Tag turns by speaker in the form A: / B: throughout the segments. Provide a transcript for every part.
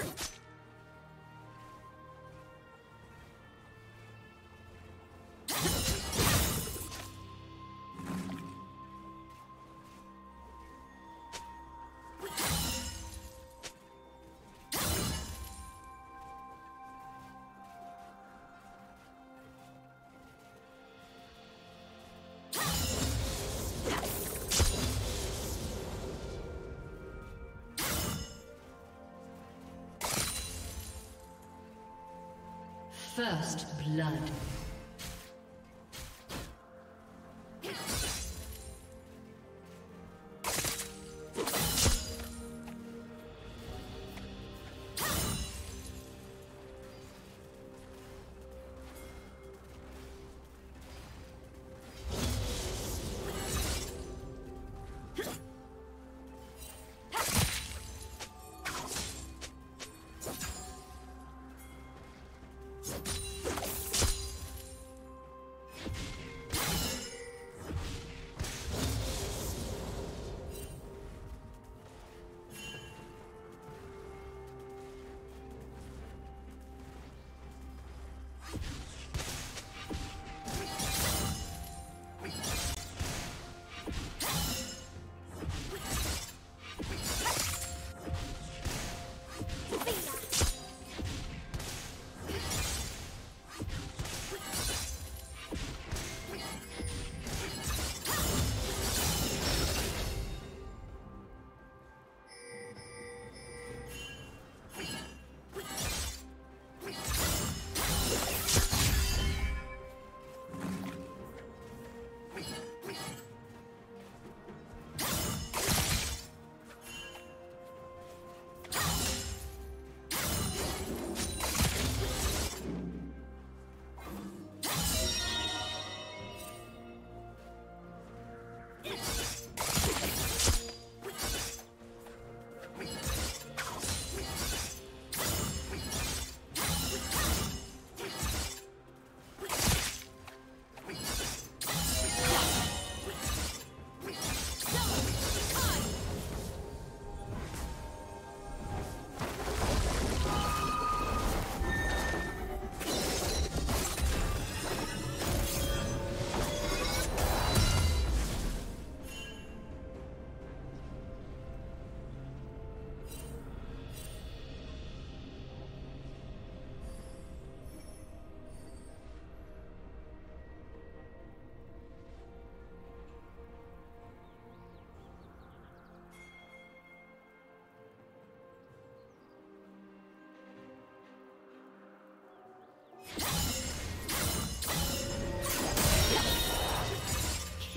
A: Yeah. First blood.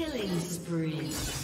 A: Killing spree.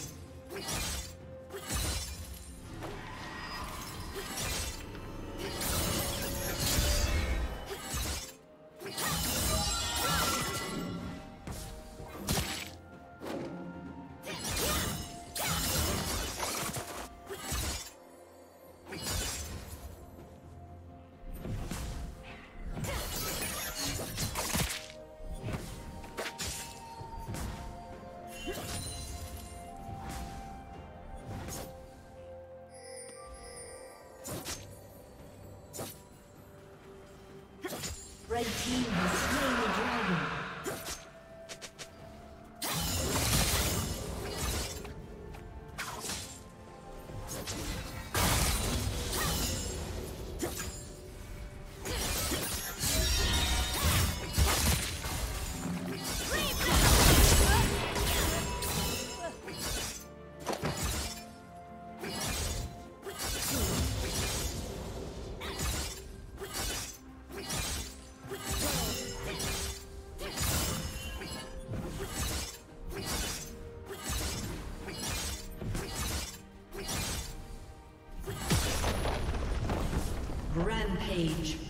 A: Rampage.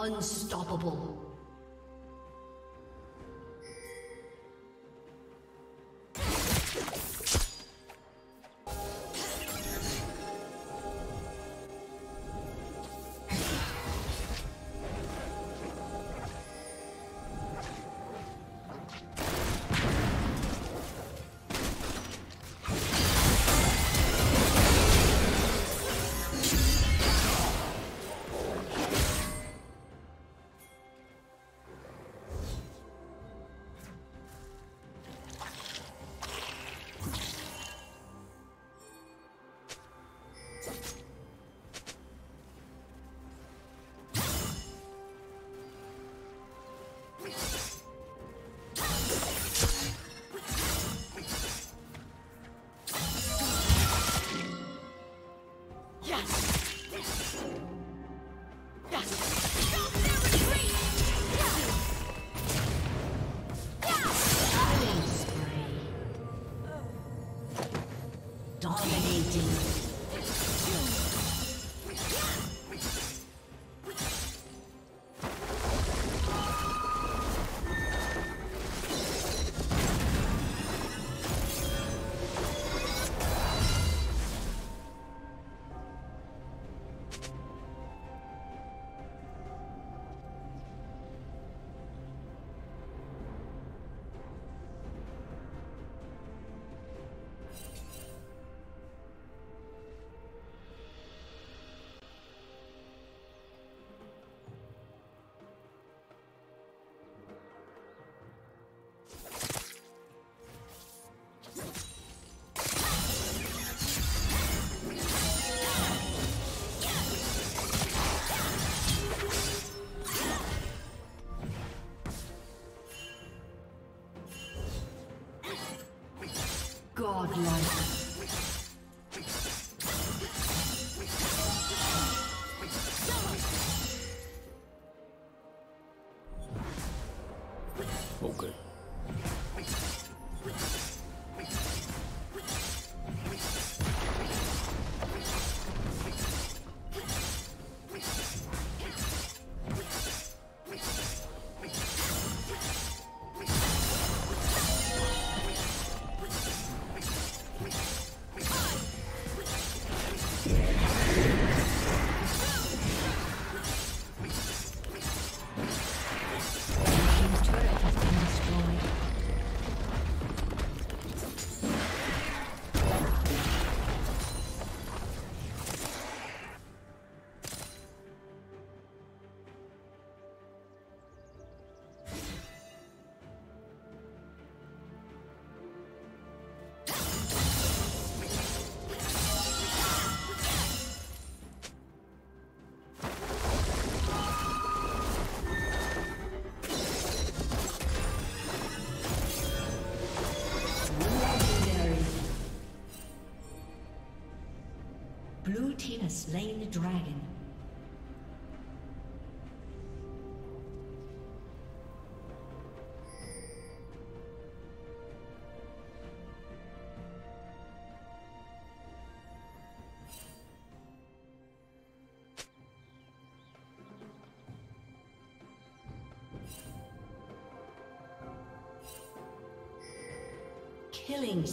A: Unstoppable. Godlike. Has slain the dragon. Killing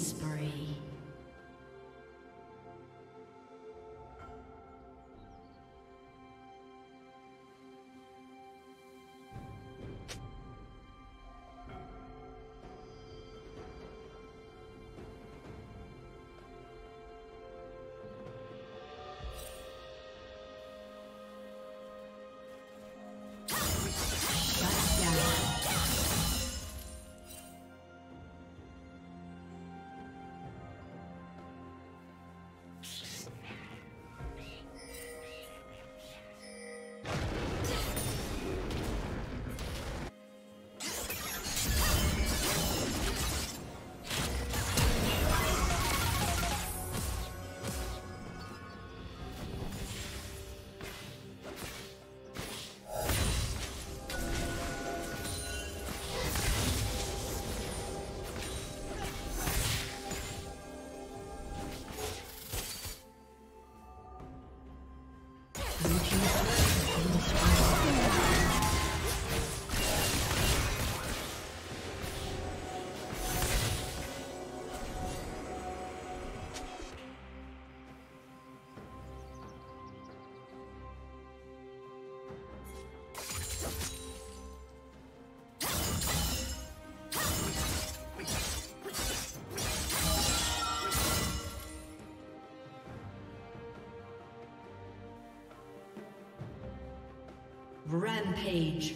A: Rampage.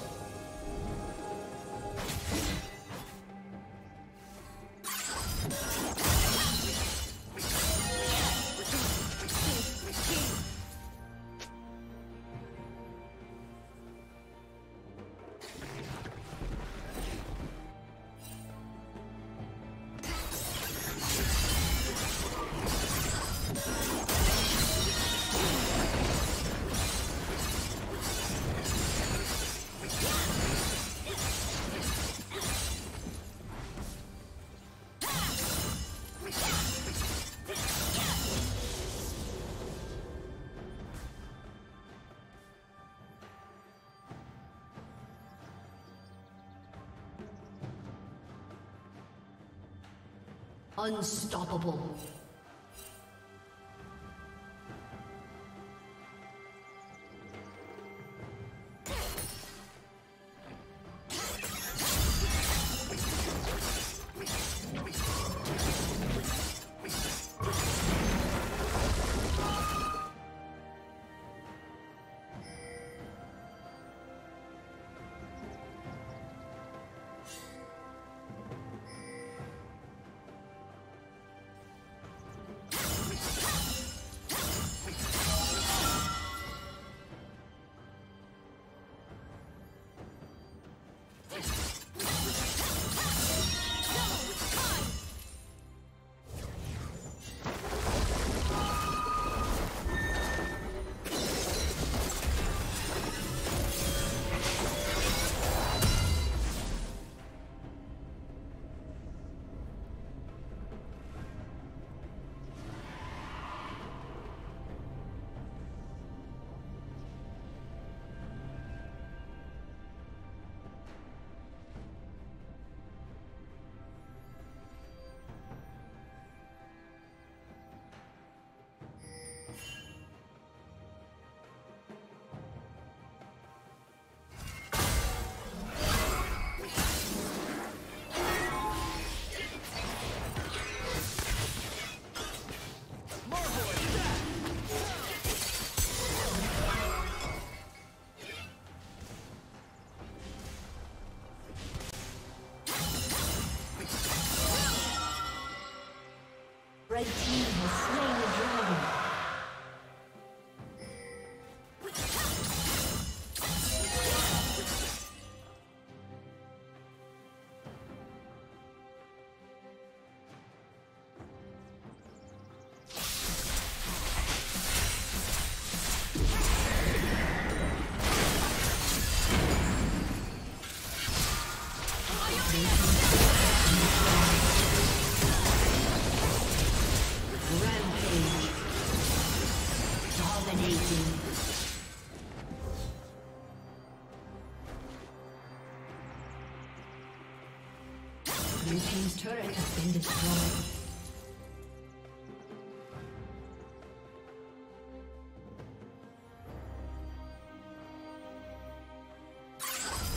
A: Unstoppable.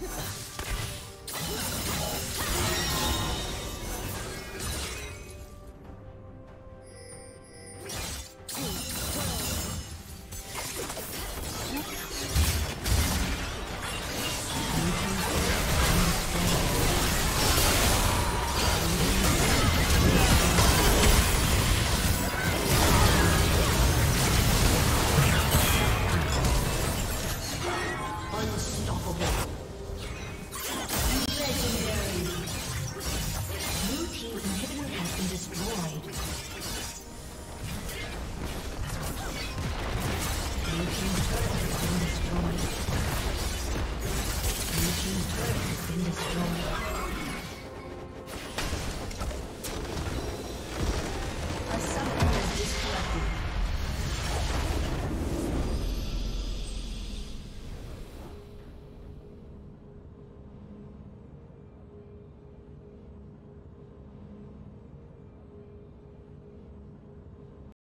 A: Been destroyed.